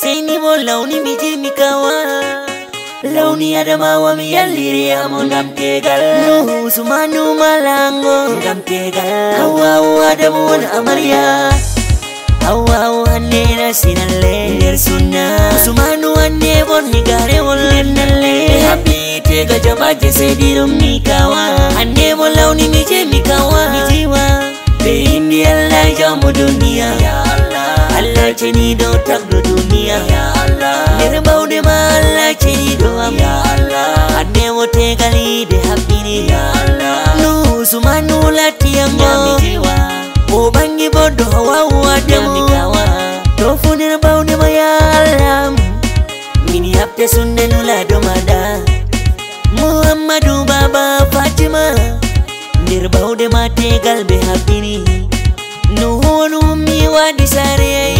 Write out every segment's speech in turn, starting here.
sai ni mo launi mi je mi kawa. Launi adamawa mi yalliri amo ngam tegal nuhu usmanu malango ngam tegal hawawu adamu won amarya hawawu hanne na sinalle nder sunna usmanu hanne bonni garewol nder nalle habbi tega jamaje seydi ɗum mi kawa. Mo lawni mi je mi kawa mi jiwa ɓe indi allah jamu duniya allah. Ceniɗo tagɗo duniya nder Nirbaude ma Allah cediɗo am. Addemo tegalide haɓɓini Nuusumanu lattiyam O ɓangi boddo wawu addemo Tofu nirbaude ma ya Allah mini yaɓte sunne nulaɗo maɗa Muhammadu baba Fatima. Nirbaude ma tegal ɓe haɓɓini Nuhonu mi waɗi sareyayi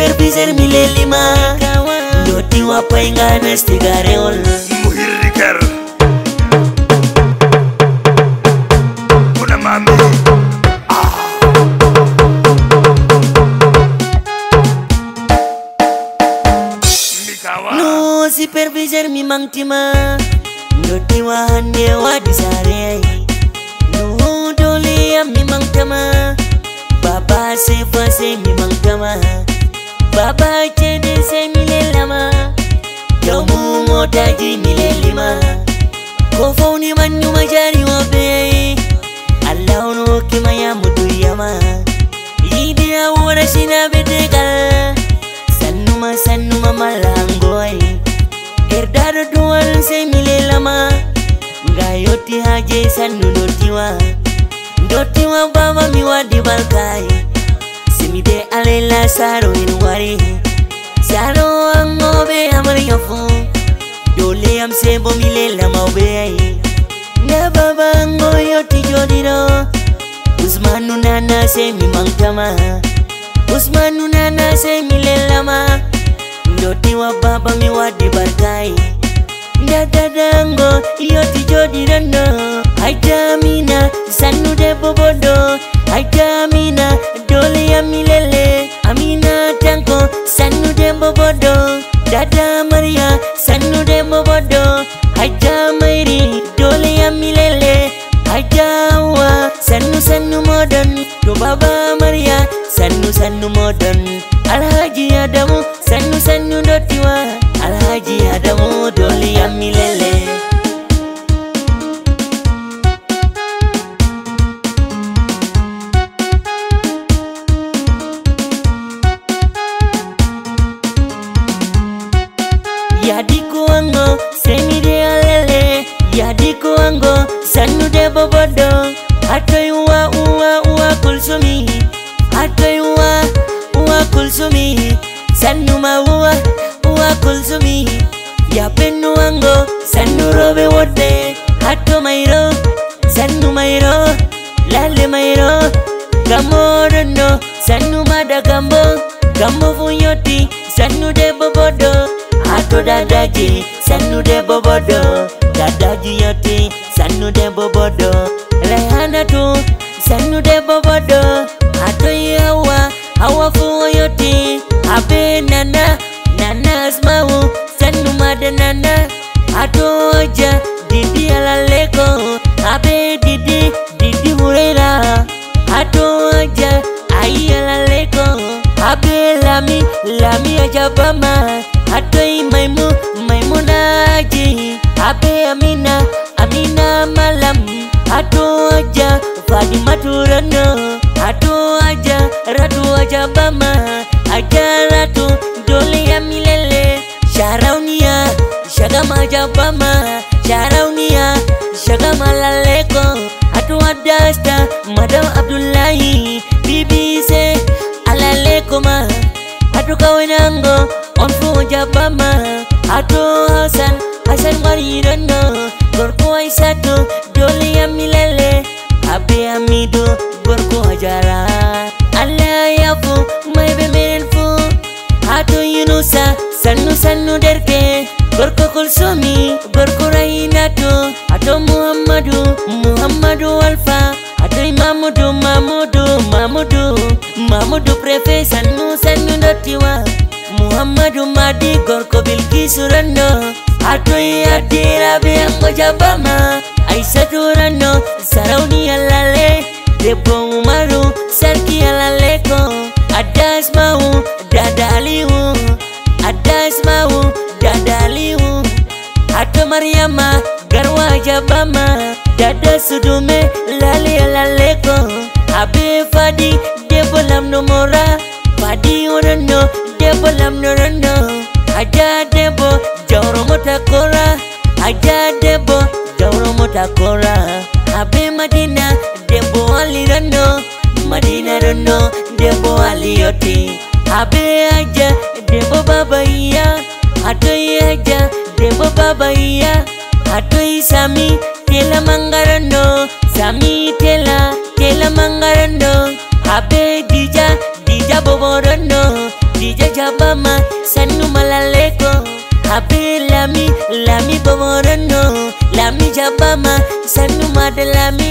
superviseur mi lelima kawa dottiwa payga nasti garewol muhirri ker kuna mami. No superviseur mi mangtima dottiwa hande waɗi sare no dole yam mi mangtama baba sefa sai mi mangtama Baba chede se milelama Yomu motaji milelima. Kofo ni manyu majari wabe Allah unu kima ya muduyama Idi ya ura shina bedekal Sannuma sannuma malangoi. Erdaro duwal se milelama Ngayoti haje sannu dotiwa. Dotiwa baba miwadi balkai. la saro in wari. Saro ango be amar yofu dole am se bo milela maube ai na baba ango yoti jodiro usmanu nana se mi mangtama usmanu nana se milela ma ndoti wa baba mi wadi barkai dadadango yoti jodiro no. Aitamina sanu de bobodo aitamina dole ya milele sannu moɗon to baba mariya sannu sannu moɗon alhaji adamu. Sannu sannu dottiwa alhaji adamu yadiko wango sannude boboɗo hatoy uwa uwa uwa kulsumi akai uwa uwa kulsumi Sanu uwa uwa kulsumi yapenu wango sanu robe wote Ato mairo sanu mairo lale mairo gamorono sanu madagambo gambo funyoti sanu de bobodo Ato dadaji sanu de bobodo dadaji yoti, sanu de bobodo rehana tu sanude bobodo atoyewa awafuoyoti abe nana nana asmau sanumade nana atoja didi alaleko. Abe didi didi hurera atoja ayialaleko abe lami lami ajabama. Aja ratu dole ya milele sharaunia shagama ajabama sharaunia shagama laleko hatu adasta madam abdullahi. Bibise alalekoma hatu kawenango on fu jabama hatu hasan hasan maridono gorko aisatu dole ya milele. Abe amidu gorko hajara sannu sannu derke gorko kulsumi gorko rainatu hato muhammadu muhammadu alfa hato mamudu mamudu mamudu Mamudu Prefe. Sannu sannu dottiwa Muhammadu Madi gorko Bilkisu ranno Atoyi addirabe ango jabama Aisatu ranno sarauniya lalle Debbo Umaru sarki lalle Alabama Dada Sudume Lalia Laleko. Abe Fadi Debolam no mora Fadi Urano Debolam no rano Aja Debo Jauro Motakora Aja Debo Jauro Motakora Abe Madina Debo Ali Rano Madina Rano Debo Alioti Abe Aja Debo Baba Iya. Atoye Aja Debo Baba Iya. Atoyi sami tela mangarando Sami tela tela mangarando Abe dija dija boborando Dija jabama sanu malaleko. Abe lami lami boborando Lami jabama sanu madalami